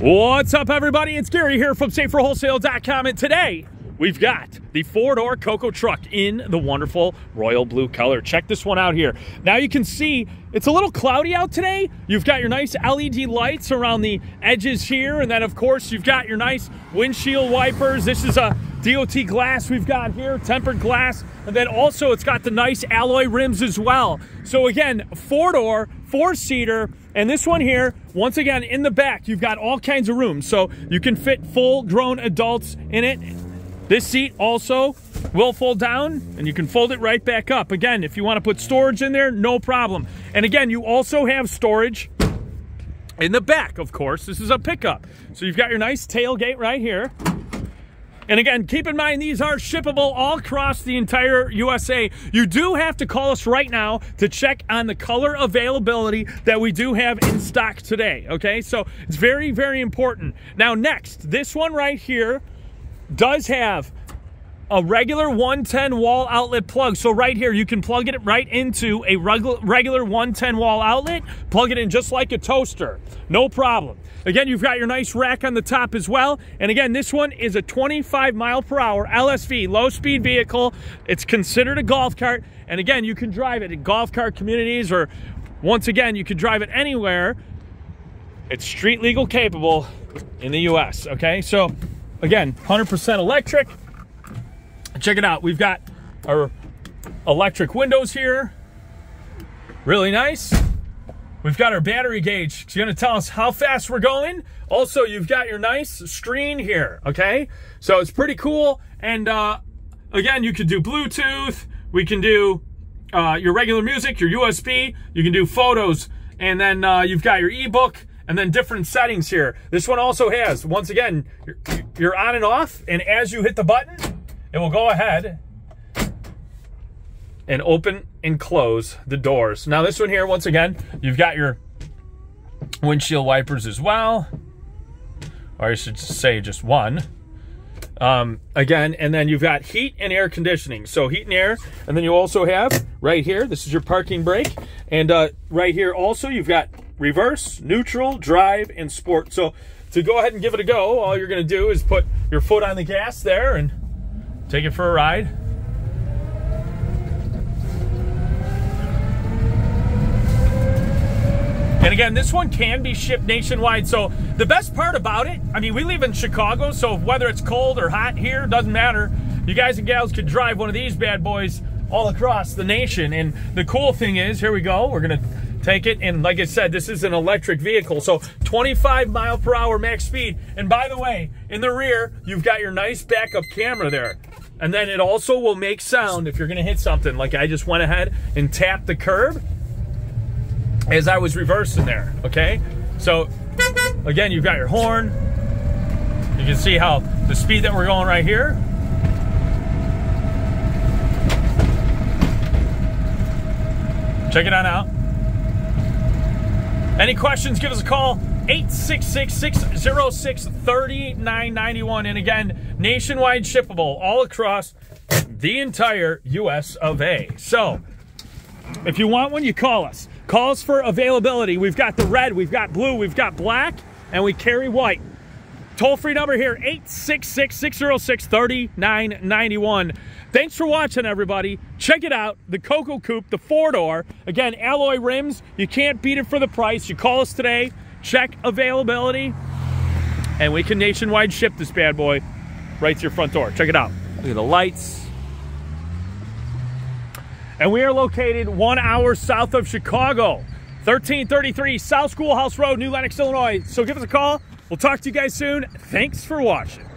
What's up, everybody? It's Gary here from SaferWholesale.com, and today we've got the four-door Coco truck in the wonderful royal blue color. Check this one out here. Now you can see it's a little cloudy out today. You've got your nice LED lights around the edges here, and then of course you've got your nice windshield wipers. This is a DOT glass we've got here, tempered glass, and then also it's got the nice alloy rims as well. So again, four-door, four-seater, and this one here, once again, in the back, you've got all kinds of room. So you can fit full-grown adults in it. This seat also will fold down and you can fold it right back up. Again, if you want to put storage in there, no problem. And again, you also have storage in the back, of course. This is a pickup. So you've got your nice tailgate right here. And again, keep in mind, these are shippable all across the entire USA. You do have to call us right now to check on the color availability that we do have in stock today, okay? So it's very, very important. Now, next, this one right here does have a regular 110 wall outlet plug. So right here, you can plug it right into a regular 110 wall outlet, plug it in just like a toaster, no problem. Again, you've got your nice rack on the top as well. And again, this one is a 25 mile per hour LSV, low speed vehicle. It's considered a golf cart. And again, you can drive it in golf cart communities or once again, you can drive it anywhere. It's street legal capable in the US, okay? So again, 100% electric. Check it out. We've got our electric windows here. Really nice. We've got our battery gauge. It's going to tell us how fast we're going. Also, you've got your nice screen here, okay? So it's pretty cool. And uh, again, you can do Bluetooth. We can do uh, your regular music, your USB. You can do photos. And then uh, you've got your ebook and then different settings here. This one also has, once again, you're, you're on and off. And as you hit the button, it will go ahead and open and close the doors. Now this one here, once again, you've got your windshield wipers as well. Or I should say just one. Um, again, and then you've got heat and air conditioning. So heat and air, and then you also have right here, this is your parking brake. And uh, right here also, you've got reverse, neutral, drive, and sport. So to go ahead and give it a go, all you're gonna do is put your foot on the gas there and take it for a ride. And again, this one can be shipped nationwide. So the best part about it, I mean, we live in Chicago, so whether it's cold or hot here, doesn't matter. You guys and gals could drive one of these bad boys all across the nation. And the cool thing is, here we go, we're gonna take it. And like I said, this is an electric vehicle. So 25 mile per hour max speed. And by the way, in the rear, you've got your nice backup camera there. And then it also will make sound if you're gonna hit something. Like I just went ahead and tapped the curb as I was reversing there, okay? So again, you've got your horn. You can see how the speed that we're going right here. Check it on out. Any questions, give us a call. 866-606-3991. And again, nationwide shippable all across the entire US of A. So, if you want one, you call us. Calls for availability. We've got the red, we've got blue, we've got black, and we carry white. Toll free number here 866 606 3991. Thanks for watching, everybody. Check it out the Coco Coupe, the four door. Again, alloy rims. You can't beat it for the price. You call us today, check availability, and we can nationwide ship this bad boy right to your front door. Check it out. Look at the lights. And we are located one hour south of Chicago, 1333 South Schoolhouse Road, New Lenox, Illinois. So give us a call. We'll talk to you guys soon. Thanks for watching.